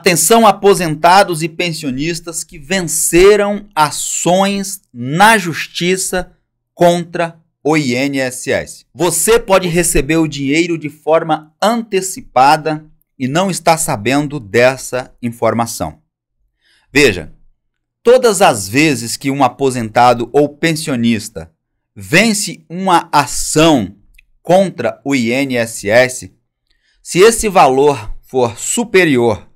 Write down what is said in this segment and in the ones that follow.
Atenção aposentados e pensionistas que venceram ações na justiça contra o INSS. Você pode receber o dinheiro de forma antecipada e não está sabendo dessa informação. Veja, todas as vezes que um aposentado ou pensionista vence uma ação contra o INSS, se esse valor for superior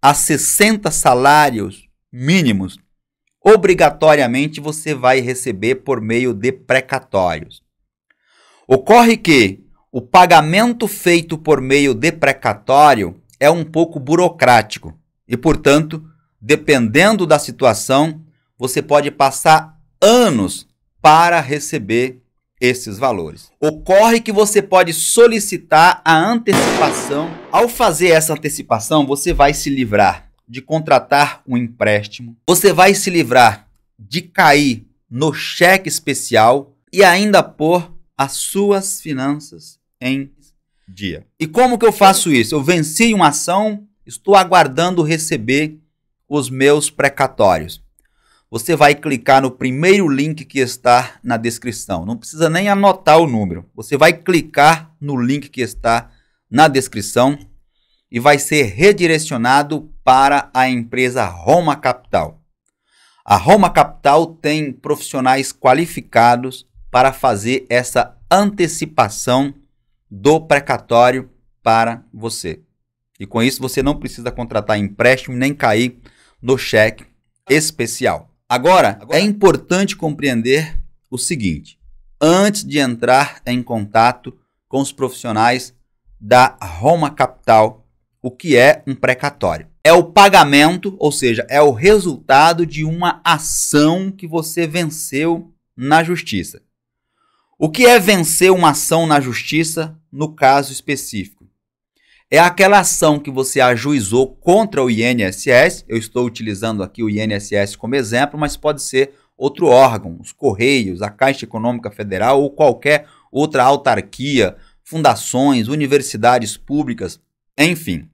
a 60 salários mínimos, obrigatoriamente você vai receber por meio de precatórios. Ocorre que o pagamento feito por meio de precatório é um pouco burocrático e, portanto, dependendo da situação, você pode passar anos para receber esses valores. Ocorre que você pode solicitar a antecipação. Ao fazer essa antecipação, você vai se livrar de contratar um empréstimo, você vai se livrar de cair no cheque especial e ainda pôr as suas finanças em dia. E como que eu faço isso? Eu venci uma ação, estou aguardando receber os meus precatórios você vai clicar no primeiro link que está na descrição. Não precisa nem anotar o número. Você vai clicar no link que está na descrição e vai ser redirecionado para a empresa Roma Capital. A Roma Capital tem profissionais qualificados para fazer essa antecipação do precatório para você. E com isso você não precisa contratar empréstimo nem cair no cheque especial. Agora, Agora, é importante compreender o seguinte: antes de entrar em contato com os profissionais da Roma Capital, o que é um precatório? É o pagamento, ou seja, é o resultado de uma ação que você venceu na justiça. O que é vencer uma ação na justiça no caso específico? É aquela ação que você ajuizou contra o INSS. Eu estou utilizando aqui o INSS como exemplo, mas pode ser outro órgão, os Correios, a Caixa Econômica Federal ou qualquer outra autarquia, fundações, universidades públicas, enfim.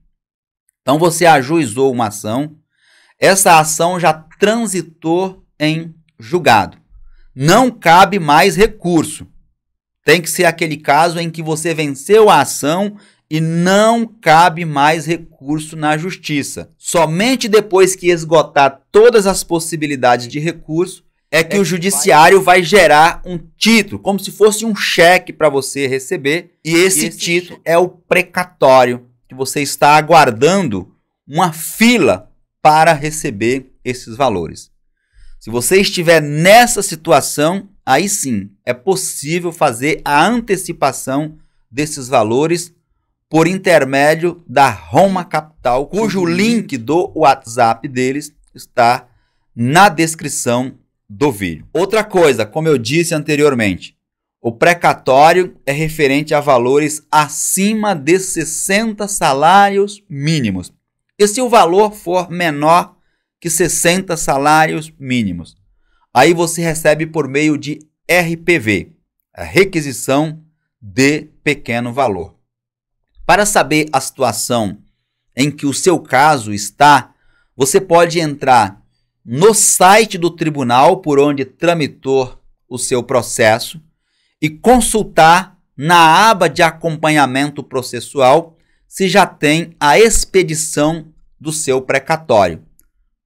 Então você ajuizou uma ação, essa ação já transitou em julgado. Não cabe mais recurso. Tem que ser aquele caso em que você venceu a ação e não cabe mais recurso na justiça. Somente depois que esgotar todas as possibilidades de recurso é que é o judiciário vai... vai gerar um título, como se fosse um cheque para você receber, e esse, e esse título cheque... é o precatório que você está aguardando uma fila para receber esses valores. Se você estiver nessa situação, aí sim é possível fazer a antecipação desses valores por intermédio da Roma Capital, cujo link do WhatsApp deles está na descrição do vídeo. Outra coisa, como eu disse anteriormente, o precatório é referente a valores acima de 60 salários mínimos. E se o valor for menor que 60 salários mínimos, aí você recebe por meio de RPV, a requisição de pequeno valor. Para saber a situação em que o seu caso está, você pode entrar no site do tribunal por onde tramitou o seu processo e consultar na aba de acompanhamento processual se já tem a expedição do seu precatório.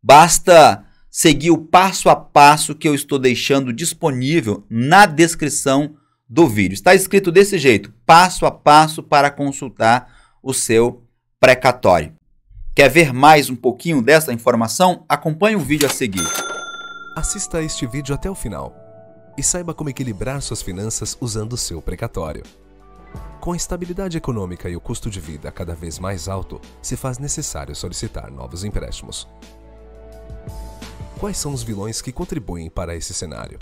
Basta seguir o passo a passo que eu estou deixando disponível na descrição do vídeo. Está escrito desse jeito, passo a passo para consultar o seu precatório. Quer ver mais um pouquinho dessa informação? Acompanhe o vídeo a seguir. Assista a este vídeo até o final e saiba como equilibrar suas finanças usando o seu precatório. Com a estabilidade econômica e o custo de vida cada vez mais alto, se faz necessário solicitar novos empréstimos. Quais são os vilões que contribuem para esse cenário?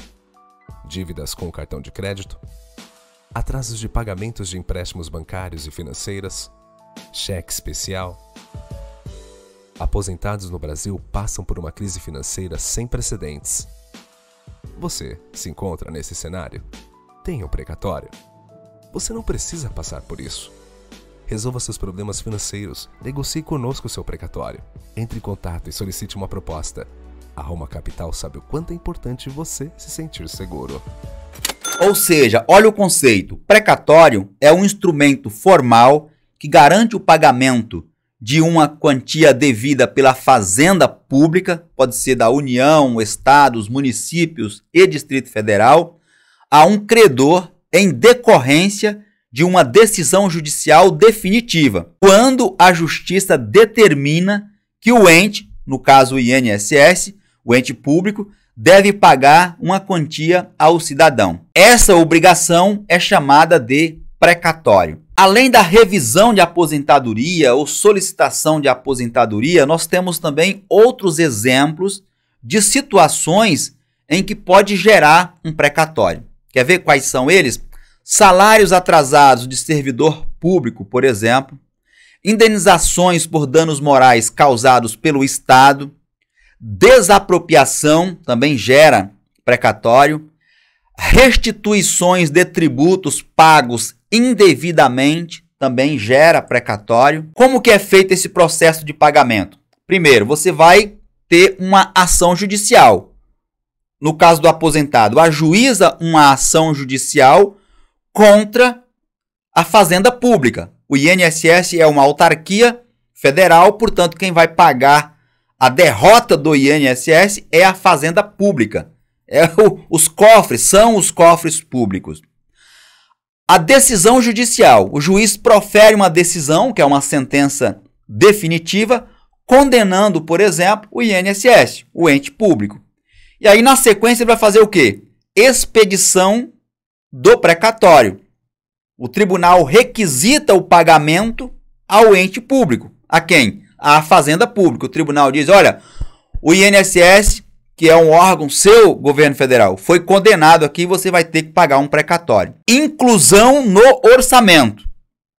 Dívidas com cartão de crédito, atrasos de pagamentos de empréstimos bancários e financeiras, cheque especial. Aposentados no Brasil passam por uma crise financeira sem precedentes. Você se encontra nesse cenário? Tenha um precatório. Você não precisa passar por isso. Resolva seus problemas financeiros. Negocie conosco seu precatório. Entre em contato e solicite uma proposta. A Roma Capital sabe o quanto é importante você se sentir seguro. Ou seja, olha o conceito. Precatório é um instrumento formal que garante o pagamento de uma quantia devida pela fazenda pública, pode ser da União, estados, municípios e Distrito Federal, a um credor em decorrência de uma decisão judicial definitiva, quando a justiça determina que o ente, no caso o INSS, o ente público, deve pagar uma quantia ao cidadão. Essa obrigação é chamada de precatório. Além da revisão de aposentadoria ou solicitação de aposentadoria, nós temos também outros exemplos de situações em que pode gerar um precatório. Quer ver quais são eles? Salários atrasados de servidor público, por exemplo, indenizações por danos morais causados pelo Estado, Desapropriação também gera precatório. Restituições de tributos pagos indevidamente também gera precatório. Como que é feito esse processo de pagamento? Primeiro, você vai ter uma ação judicial. No caso do aposentado, ajuiza uma ação judicial contra a fazenda pública. O INSS é uma autarquia federal, portanto, quem vai pagar a derrota do INSS é a fazenda pública. É o, os cofres, são os cofres públicos. A decisão judicial. O juiz profere uma decisão, que é uma sentença definitiva, condenando, por exemplo, o INSS, o ente público. E aí, na sequência, ele vai fazer o quê? Expedição do precatório. O tribunal requisita o pagamento ao ente público. A quem? À Fazenda Pública. O tribunal diz: olha, o INSS, que é um órgão seu, governo federal, foi condenado aqui você vai ter que pagar um precatório. Inclusão no orçamento.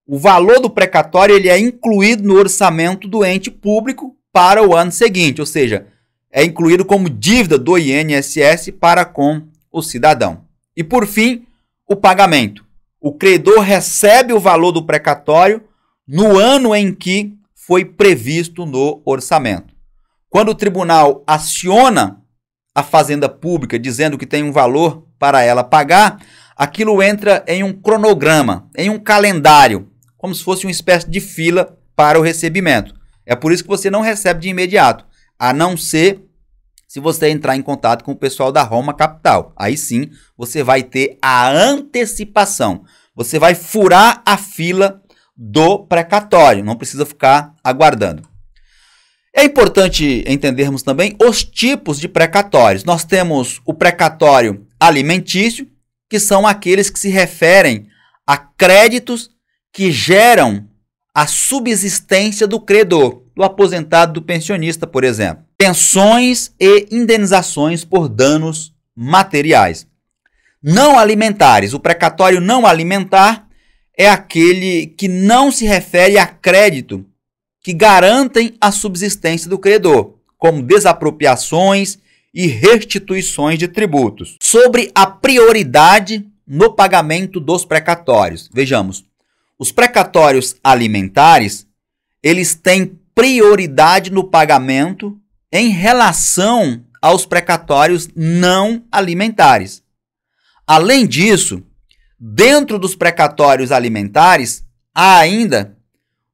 O valor do precatório ele é incluído no orçamento do ente público para o ano seguinte, ou seja, é incluído como dívida do INSS para com o cidadão. E por fim, o pagamento. O credor recebe o valor do precatório no ano em que foi previsto no orçamento. Quando o tribunal aciona a fazenda pública dizendo que tem um valor para ela pagar, aquilo entra em um cronograma, em um calendário, como se fosse uma espécie de fila para o recebimento. É por isso que você não recebe de imediato, a não ser se você entrar em contato com o pessoal da Roma Capital. Aí sim você vai ter a antecipação. Você vai furar a fila do precatório, não precisa ficar aguardando. É importante entendermos também os tipos de precatórios. Nós temos o precatório alimentício, que são aqueles que se referem a créditos que geram a subsistência do credor, do aposentado, do pensionista, por exemplo. Pensões e indenizações por danos materiais. Não alimentares. O precatório não alimentar é aquele que não se refere a crédito que garantem a subsistência do credor, como desapropriações e restituições de tributos. Sobre a prioridade no pagamento dos precatórios. Vejamos, os precatórios alimentares, eles têm prioridade no pagamento em relação aos precatórios não alimentares. Além disso, Dentro dos precatórios alimentares, há ainda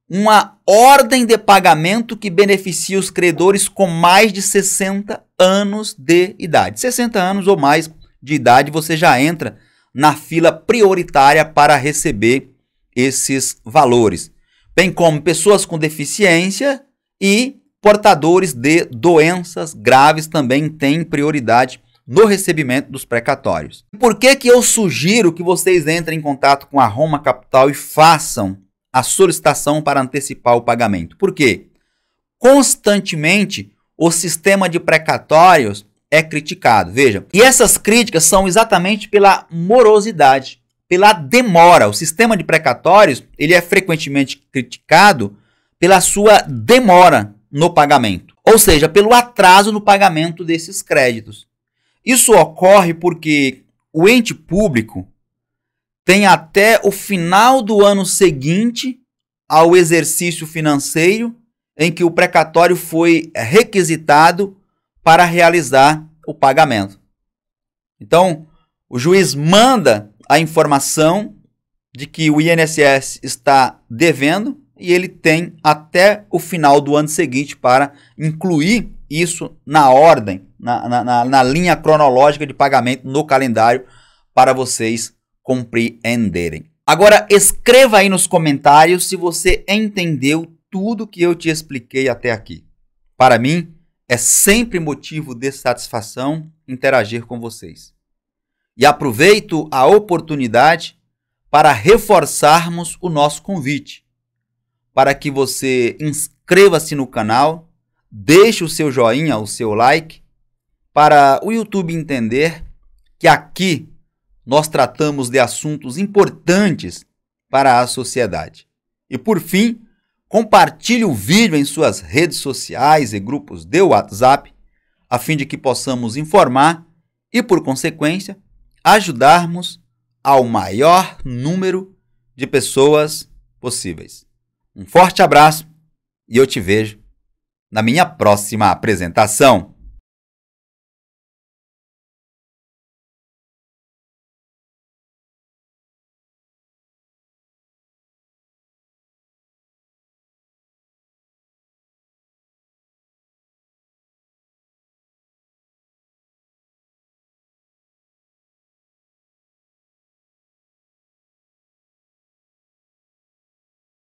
uma ordem de pagamento que beneficia os credores com mais de 60 anos de idade. 60 anos ou mais de idade, você já entra na fila prioritária para receber esses valores, bem como pessoas com deficiência e portadores de doenças graves também têm prioridade no recebimento dos precatórios. Por que, que eu sugiro que vocês entrem em contato com a Roma Capital e façam a solicitação para antecipar o pagamento? Por quê? Constantemente o sistema de precatórios é criticado. Veja, e essas críticas são exatamente pela morosidade, pela demora. O sistema de precatórios ele é frequentemente criticado pela sua demora no pagamento, ou seja, pelo atraso no pagamento desses créditos. Isso ocorre porque o ente público tem até o final do ano seguinte ao exercício financeiro em que o precatório foi requisitado para realizar o pagamento. Então, o juiz manda a informação de que o INSS está devendo e ele tem até o final do ano seguinte para incluir isso na ordem, na, na, na linha cronológica de pagamento no calendário para vocês compreenderem. Agora, escreva aí nos comentários se você entendeu tudo que eu te expliquei até aqui. Para mim, é sempre motivo de satisfação interagir com vocês. E aproveito a oportunidade para reforçarmos o nosso convite, para que você inscreva-se no canal, deixe o seu joinha, o seu like, para o YouTube entender que aqui nós tratamos de assuntos importantes para a sociedade. E por fim, compartilhe o vídeo em suas redes sociais e grupos de WhatsApp, a fim de que possamos informar e, por consequência, ajudarmos ao maior número de pessoas possíveis. Um forte abraço e eu te vejo na minha próxima apresentação.